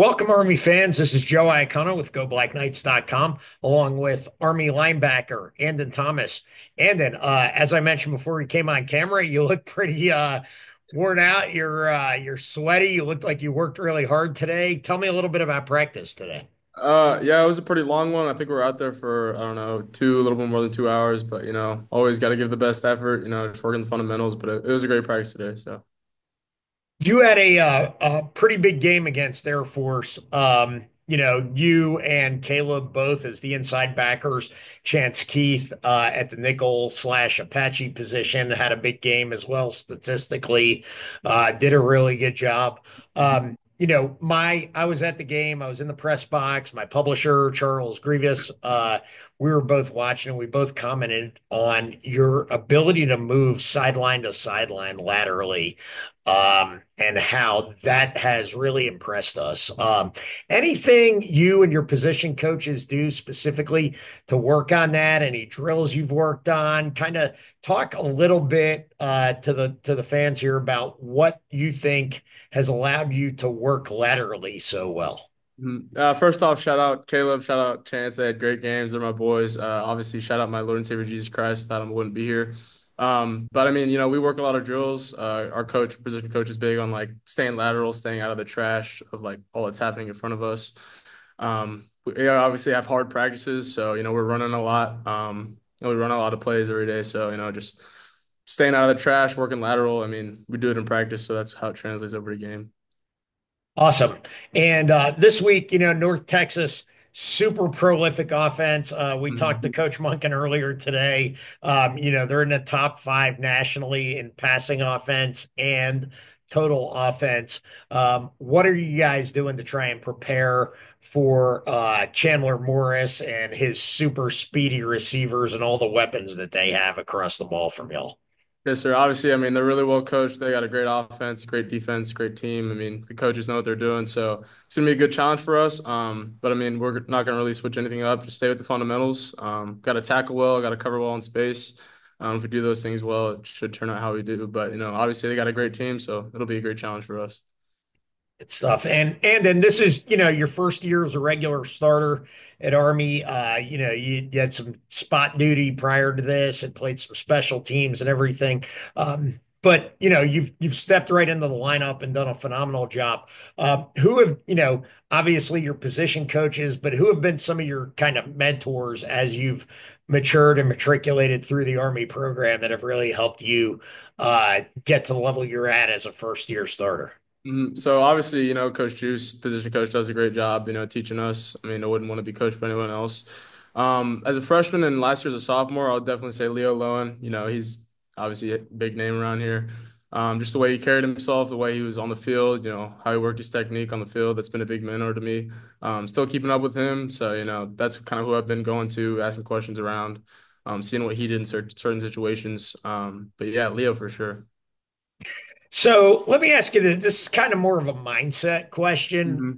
Welcome, Army fans. This is Joe Iacono with GoBlackKnights.com, along with Army linebacker Andon Thomas. Andon, uh, as I mentioned before you came on camera, you look pretty uh, worn out. You're uh, you're sweaty. You looked like you worked really hard today. Tell me a little bit about practice today. Uh, yeah, it was a pretty long one. I think we were out there for, I don't know, two, a little bit more than two hours, but you know, always got to give the best effort, you know, just working the fundamentals, but it, it was a great practice today. So, You had a uh, a pretty big game against Air Force. Um, you know, you and Caleb both as the inside backers. Chance Keith uh, at the nickel slash Apache position had a big game as well statistically. Uh, did a really good job. Um, you know, my I was at the game. I was in the press box. My publisher Charles Grievous. Uh, we were both watching, and we both commented on your ability to move sideline to sideline laterally um, and how that has really impressed us. Um, anything you and your position coaches do specifically to work on that? Any drills you've worked on? Kind of talk a little bit uh, to the to the fans here about what you think has allowed you to work laterally so well. mhm. uh, first off, shout out Caleb, shout out Chance. They had great games. They're my boys. Uh, obviously, shout out my Lord and Savior Jesus Christ. Thought I wouldn't be here. Um, but I mean, you know, we work a lot of drills. Uh, our coach, position coach, is big on like staying lateral, staying out of the trash of like all that's happening in front of us. Um, we obviously have hard practices, so you know we're running a lot. Um, we run a lot of plays every day, so you know just staying out of the trash, working lateral. I mean, we do it in practice, so that's how it translates over to game. Awesome. And uh, this week, you know, North Texas, super prolific offense. Uh, we talked to. Coach Monken earlier today. Um, you know, they're in the top five nationally in passing offense and total offense. Um, what are you guys doing to try and prepare for uh, Chandler Morris and his super speedy receivers and all the weapons that they have across the ball from y'all? Yes, sir. Obviously, I mean they're really well coached. They got a great offense, great defense, great team. I mean the coaches know what they're doing, so it's gonna be a good challenge for us. Um, but I mean we're not gonna really switch anything up. Just stay with the fundamentals. Um, got to tackle well, got to cover well in space. Um, if we do those things well, it should turn out how we do. But you know, obviously they got a great team, so it'll be a great challenge for us. Good stuff. And and then this is, you know, your first year as a regular starter at Army. Uh, you know, you, you had some spot duty prior to this and played some special teams and everything. Um, but you know, you've you've stepped right into the lineup and done a phenomenal job. Um, who have, you know, obviously your position coaches, but who have been some of your kind of mentors as you've matured and matriculated through the Army program that have really helped you uh, get to the level you're at as a first year starter? Mhm. So obviously, you know, Coach Juice, position coach, does a great job, you know, teaching us. I mean, I wouldn't want to be coached by anyone else. Um, as a freshman and last year as a sophomore, I'll definitely say Leo Lowin. You know, he's obviously a big name around here. Um, just the way he carried himself, the way he was on the field, you know, how he worked his technique on the field, that's been a big mentor to me. Um, still keeping up with him. So, you know, that's kind of who I've been going to, asking questions around, um, seeing what he did in cer certain situations. Um, but yeah, Leo for sure. So let me ask you this. This is kind of more of a mindset question. hmm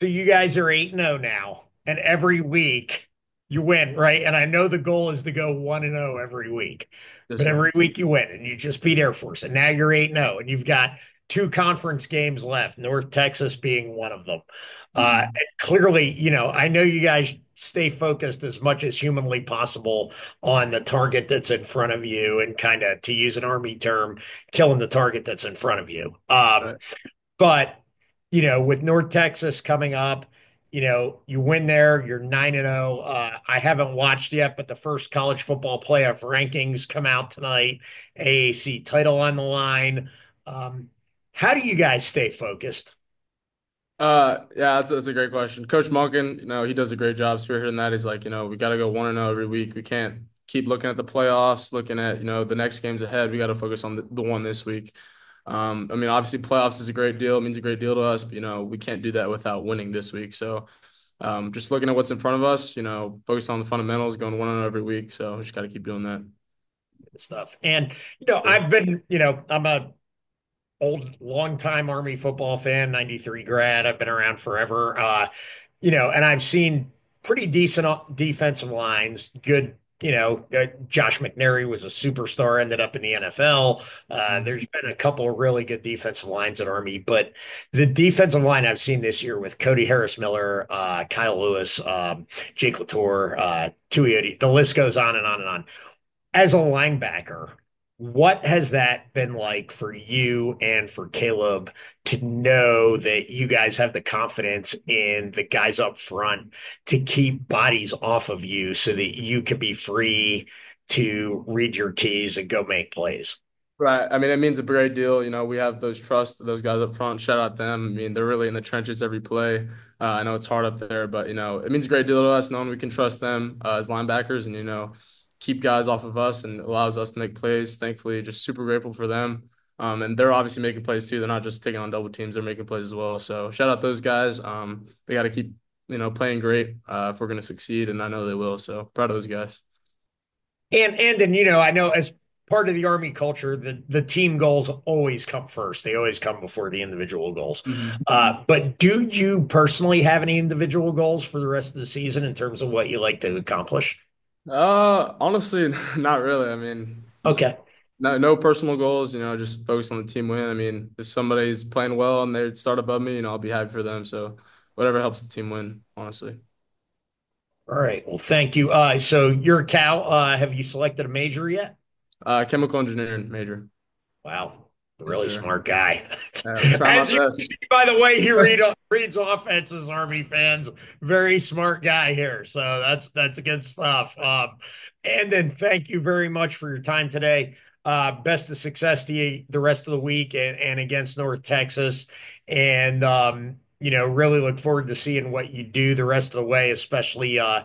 So you guys are 8 and 0 now, and every week you win, right? And I know the goal is to go 1 and 0 every week, but every week you win and you just beat Air Force. And now you're 8 and 0, and you've got two conference games left, North Texas being one of them. Uh, Mhm. and clearly, you know, I know you guys stay focused as much as humanly possible on the target that's in front of you and kind of, to use an Army term, killing the target that's in front of you. Um, Right. but, you know, with North Texas coming up, you know, you win there, you're 9 and 0. Uh, I haven't watched yet, but the first college football playoff rankings come out tonight, AAC title on the line. Um, how do you guys stay focused? Uh, yeah, that's, that's a great question. Coach Monken, you know, he does a great job spearheading that. He's like, you know, we got to go one and zero every week. We can't keep looking at the playoffs, looking at, you know, the next games ahead. We got to focus on the, the one this week. Um, I mean, obviously, playoffs is a great deal. It means a great deal to us, but, you know, we can't do that without winning this week. So, um, just looking at what's in front of us, you know, focus on the fundamentals, going one and zero every week. So, we just got to keep doing that. Stuff. And, you know, I've been, you know, I'm a old, longtime Army football fan, 93 grad. I've been around forever. Uh, you know, and I've seen pretty decent defensive lines, good you know, uh, Josh McNary was a superstar, ended up in the NFL. Uh, Mhm. there's been a couple of really good defensive lines at Army, but the defensive line I've seen this year with Cody Harris Miller, uh, Kyle Lewis, um, Jake Latour, uh, Tuioti, the list goes on and on and on. As a linebacker, what has that been like for you and for Caleb to know that you guys have the confidence in the guys up front to keep bodies off of you so that you can be free to read your keys and go make plays? Right. I mean, it means a great deal. You know, we have those trust, those guys up front. Shout out them. I mean, they're really in the trenches every play. Uh, I know it's hard up there, but you know, it means a great deal to us knowing we can trust them uh, as linebackers and you know, keep guys off of us and allows us to make plays. Thankfully, just super grateful for them. Um, and they're obviously making plays too. They're not just taking on double teams; they're making plays as well. So shout out those guys. Um, they got to keep you know playing great uh, if we're going to succeed, and I know they will. So proud of those guys. And and then you know, I know as part of the Army culture, the the team goals always come first. They always come before the individual goals. Mhm. Uh, but do you personally have any individual goals for the rest of the season in terms of what you like to accomplish? Uh, honestly, not really. I mean, Okay. no, no personal goals. You know, just focus on the team win. I mean, if somebody's playing well and they start above me, you know, I'll be happy for them. So, whatever helps the team win, honestly. All right. Well, thank you. Uh, so you're a Cal. Uh, have you selected a major yet? Uh, chemical engineering major. Wow, Yes, really sir. smart guy. Uh, try my As you can best. see by the way he read, reads offenses, Army fans, very smart guy here. So that's that's good stuff. Um, and then thank you very much for your time today. Uh, best of success to you the rest of the week and, and against North Texas. And um, you know, really look forward to seeing what you do the rest of the way, especially uh,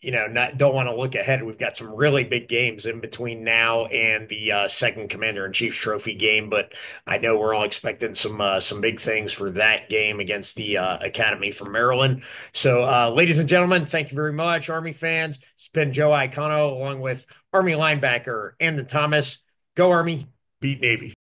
you know, not don't want to look ahead. We've got some really big games in between now and the uh, second Commander in Chief's Trophy game, but I know we're all expecting some uh, some big things for that game against the uh, Academy from Maryland. So, uh, ladies and gentlemen, thank you very much, Army fans. It's been Joe Iacono along with Army linebacker Andon Thomas. Go Army, beat Navy.